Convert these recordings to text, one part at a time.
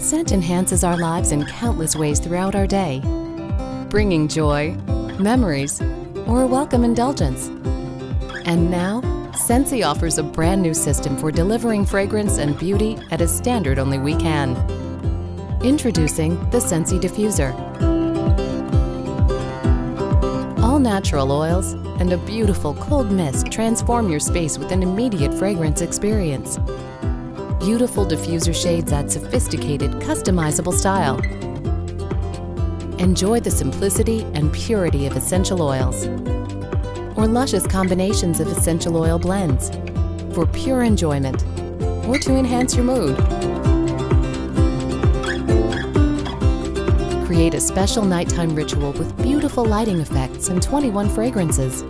Scent enhances our lives in countless ways throughout our day, bringing joy, memories, or a welcome indulgence. And now, Scentsy offers a brand new system for delivering fragrance and beauty at a standard only we can. Introducing the Scentsy Diffuser. All natural oils and a beautiful cold mist transform your space with an immediate fragrance experience. Beautiful diffuser shades add sophisticated, customizable style. Enjoy the simplicity and purity of essential oils or luscious combinations of essential oil blends for pure enjoyment or to enhance your mood. Create a special nighttime ritual with beautiful lighting effects and 21 fragrances.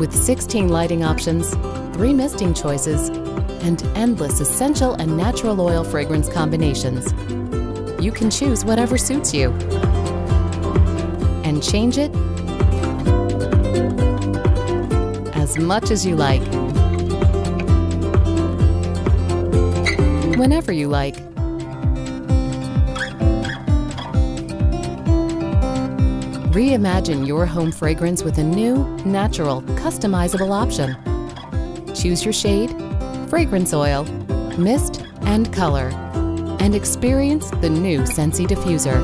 With 16 lighting options, 3 misting choices, and endless essential and natural oil fragrance combinations, you can choose whatever suits you. And change it as much as you like. Whenever you like. Reimagine your home fragrance with a new, natural, customizable option. Choose your shade, fragrance oil, mist, and color, and experience the new Scentsy Diffuser.